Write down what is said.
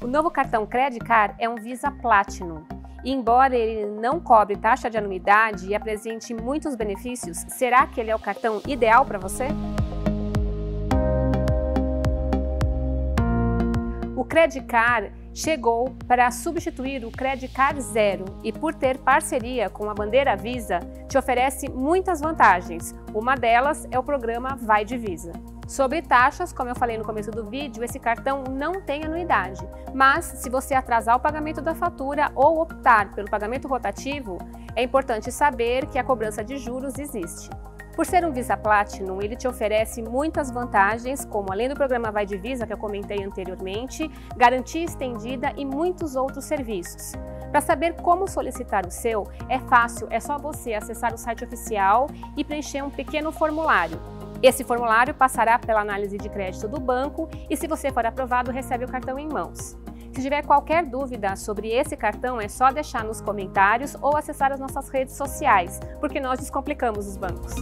O novo cartão Credit Card é um Visa Platinum. E embora ele não cobre taxa de anuidade e apresente muitos benefícios, será que ele é o cartão ideal para você? O Credit Card chegou para substituir o Credit Card Zero e por ter parceria com a bandeira Visa, te oferece muitas vantagens. Uma delas é o programa Vai de Visa. Sobre taxas, como eu falei no começo do vídeo, esse cartão não tem anuidade, mas se você atrasar o pagamento da fatura ou optar pelo pagamento rotativo, é importante saber que a cobrança de juros existe. Por ser um Visa Platinum, ele te oferece muitas vantagens, como além do programa Vai de Visa, que eu comentei anteriormente, garantia estendida e muitos outros serviços. Para saber como solicitar o seu, é fácil, é só você acessar o site oficial e preencher um pequeno formulário. Esse formulário passará pela análise de crédito do banco e, se você for aprovado, recebe o cartão em mãos. Se tiver qualquer dúvida sobre esse cartão, é só deixar nos comentários ou acessar as nossas redes sociais, porque nós descomplicamos os bancos.